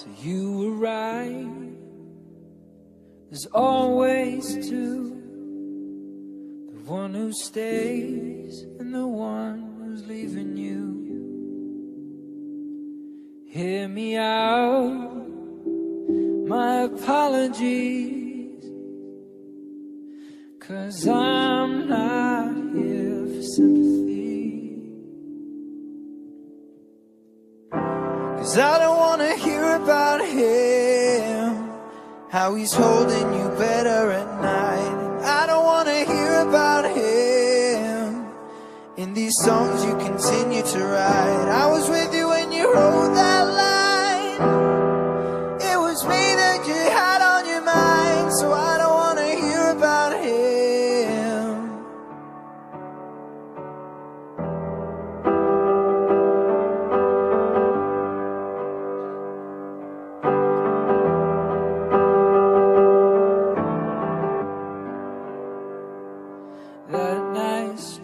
So you were right. There's always two. The one who stays and the one who's leaving you. Hear me out. My apologies. Cause I'm not here for sympathy. Cause I don't wanna hear. How he's holding you better at night. I don't wanna hear about him. In these songs you continue to write. I was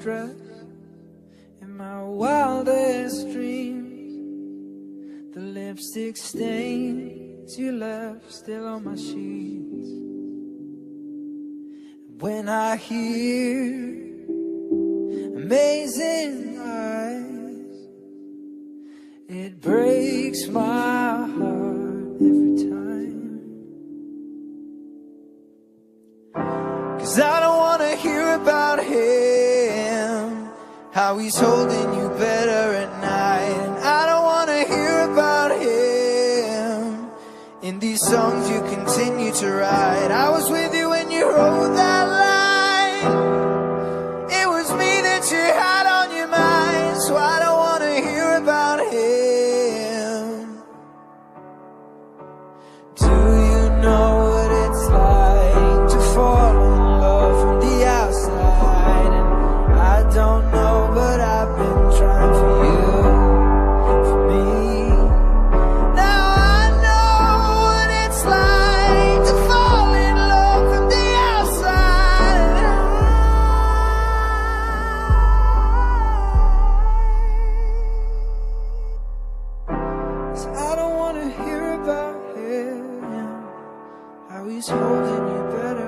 dress in my wildest dreams. The lipstick stains you left still on my sheets. When I hear amazing eyes, it breaks my heart every time. How he's holding you better at night. And I don't wanna hear about him. In these songs you continue to write. I was with you when you wrote that line. It was me that you had on your mind. So I don't wanna hear about him. Do So I don't wanna hear about him, how he's holding you better